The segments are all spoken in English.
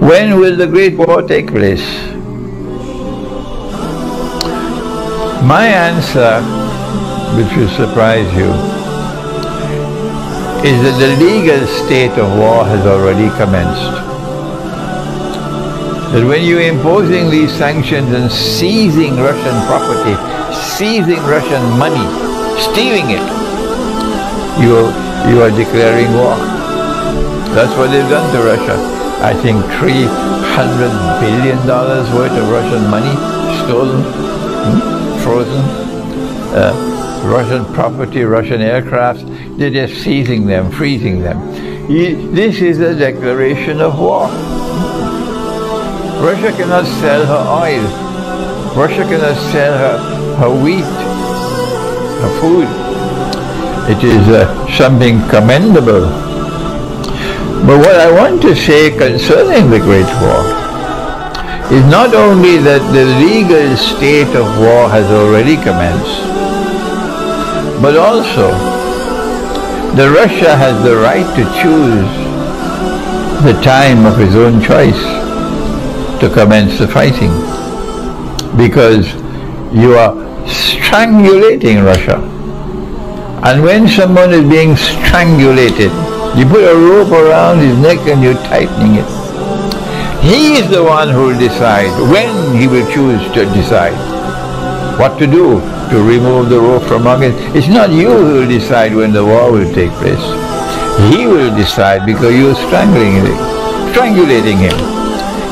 When will the Great War take place? My answer, which will surprise you, is that the legal state of war has already commenced. That when you're imposing these sanctions and seizing Russian property, seizing Russian money, stealing it, you you are declaring war. That's what they've done to Russia. I think $300 billion worth of Russian money stolen, hmm, frozen. Uh, Russian property, Russian aircraft, they're just seizing them, freezing them. This is a declaration of war. Russia cannot sell her oil. Russia cannot sell her, her wheat, her food. It is uh, something commendable. But what I want to say concerning the Great War is not only that the legal state of war has already commenced, but also, that Russia has the right to choose the time of his own choice to commence the fighting. Because you are strangulating Russia. And when someone is being strangulated, you put a rope around his neck and you're tightening it. He is the one who will decide when he will choose to decide what to do to remove the rope from among it. It's not you who will decide when the war will take place. He will decide because you're strangling him, strangulating him.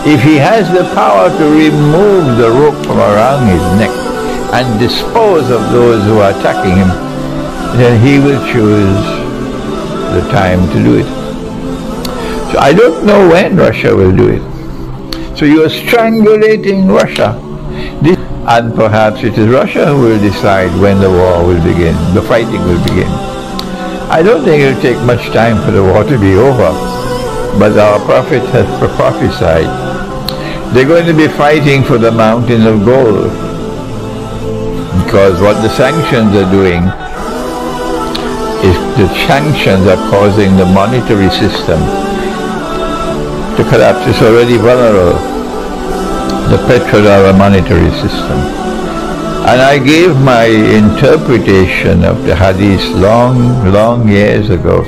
If he has the power to remove the rope from around his neck and dispose of those who are attacking him, then he will choose the time to do it. So I don't know when Russia will do it. So you are strangulating Russia. This and perhaps it is Russia who will decide when the war will begin, the fighting will begin. I don't think it will take much time for the war to be over, but our prophet has prophesied they're going to be fighting for the mountain of gold because what the sanctions are doing is the sanctions are causing the monetary system to collapse. It's already vulnerable the petrodollar monetary system. And I gave my interpretation of the hadith long, long years ago.